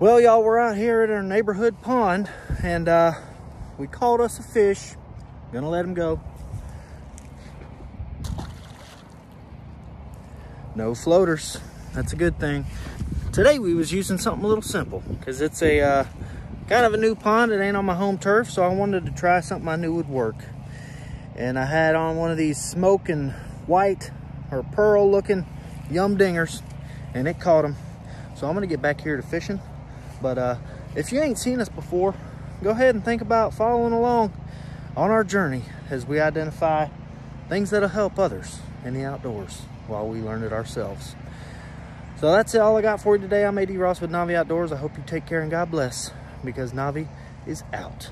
Well, y'all, we're out here at our neighborhood pond and uh, we caught us a fish. Gonna let him go. No floaters. That's a good thing. Today we was using something a little simple because it's a uh, kind of a new pond. It ain't on my home turf, so I wanted to try something I knew would work. And I had on one of these smoking white or pearl looking yum dingers and it caught him. So I'm gonna get back here to fishing but uh, if you ain't seen us before, go ahead and think about following along on our journey as we identify things that'll help others in the outdoors while we learn it ourselves. So that's all I got for you today. I'm AD Ross with Novi Outdoors. I hope you take care and God bless because Novi is out.